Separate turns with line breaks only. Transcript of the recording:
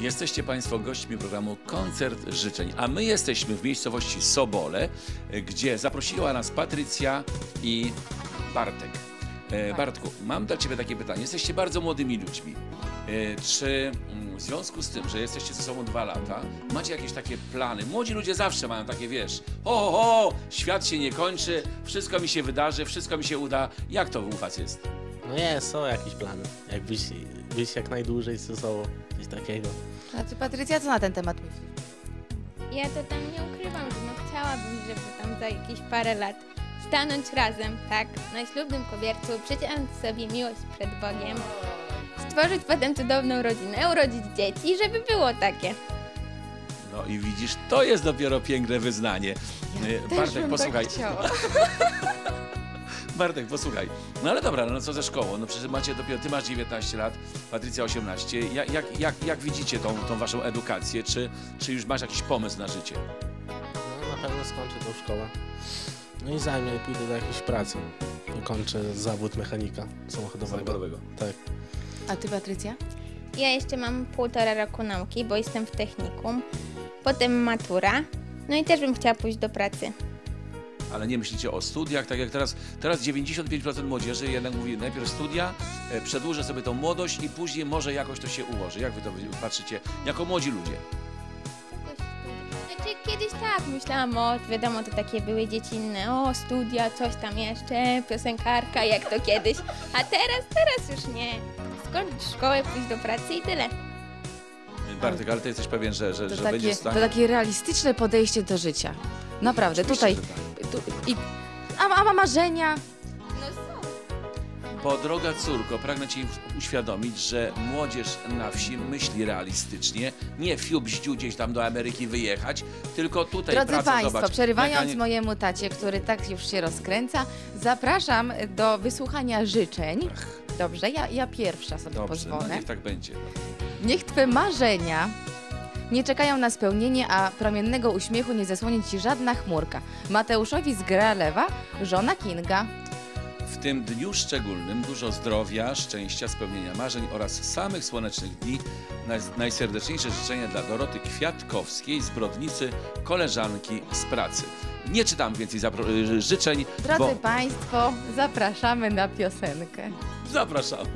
Jesteście Państwo gośćmi programu Koncert Życzeń, a my jesteśmy w miejscowości Sobole, gdzie zaprosiła nas Patrycja i Bartek. E, Bartku, mam dla Ciebie takie pytanie. Jesteście bardzo młodymi ludźmi. E, Czy mm, w związku z tym, że jesteście ze sobą dwa lata, macie jakieś takie plany? Młodzi ludzie zawsze mają takie, wiesz, ho, ho, ho, świat się nie kończy, wszystko mi się wydarzy, wszystko mi się uda. Jak to u Was jest?
No nie, są jakieś plany. Jak być, jak najdłużej ze sobą, coś takiego.
A ty Patrycja, co na ten temat myślisz?
Ja to tam nie ukrywam, że no chciałabym, żeby tam za jakieś parę lat stanąć razem, tak, na ślubnym kobiercu, przyciągnąć sobie miłość przed Bogiem, stworzyć potem cudowną rodzinę, urodzić dzieci, żeby było takie.
No i widzisz, to jest dopiero piękne wyznanie. E, Bartek, posłuchaj. Bartek, posłuchaj. No ale dobra, no co ze szkołą? No przecież macie dopiero, ty masz 19 lat, Patrycja 18. Jak, jak, jak, jak widzicie tą, tą waszą edukację? Czy, czy już masz jakiś pomysł na życie?
No na pewno skończę tą szkołę. No i zajmę pójdę do jakiejś pracy. Kończę zawód mechanika samochodowego.
Samochodowego.
Tak.
A ty Patrycja?
Ja jeszcze mam półtora roku nauki, bo jestem w technikum, potem matura, no i też bym chciała pójść do pracy.
Ale nie myślicie o studiach, tak jak teraz, teraz 95% młodzieży jednak mówi najpierw studia, e, przedłużę sobie tą młodość i później może jakoś to się ułoży. Jak wy to patrzycie jako młodzi ludzie?
Znaczy kiedyś tak, myślałam o, wiadomo, to takie były dziecinne, o studia, coś tam jeszcze, piosenkarka, jak to kiedyś. A teraz, teraz już nie. Skończyć szkołę, pójść do pracy i tyle.
Bartek, ale ty jesteś pewien, że, że,
To
że
takie,
będziesz w
to
stanie?
takie realistyczne podejście do życia. Naprawdę,
Oczywiście,
tutaj. I, a, a ma marzenia?
No są.
Bo droga córko, pragnę Ci uświadomić, że młodzież na wsi myśli realistycznie, nie fiu bździu gdzieś tam do Ameryki wyjechać, tylko tutaj
Drodzy
praca,
Państwo,
zobacz,
przerywając mojemu tacie, który tak już się rozkręca, zapraszam do wysłuchania życzeń. Dobrze, ja, ja pierwsza sobie
Dobrze, no
pozwolę.
niech tak będzie.
Niech Twe marzenia nie czekają na spełnienie, a promiennego uśmiechu nie zasłoni Ci żadna chmurka. Mateuszowi z Gralewa, żona Kinga.
W tym dniu szczególnym dużo zdrowia, szczęścia, spełnienia marzeń oraz samych słonecznych dni. Naj- Najserdeczniejsze życzenia dla Doroty Kwiatkowskiej z Brodnicy, koleżanki z pracy. Nie czytam więcej życzeń,
Drodzy
bo
Państwo, zapraszamy na piosenkę.
zapraszamy.